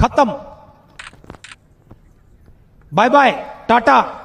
खत्म। Bye bye tata.